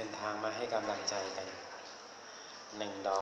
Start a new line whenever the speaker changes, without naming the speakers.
ดินทางมาให้กำลังใจกันหนึ่งดอก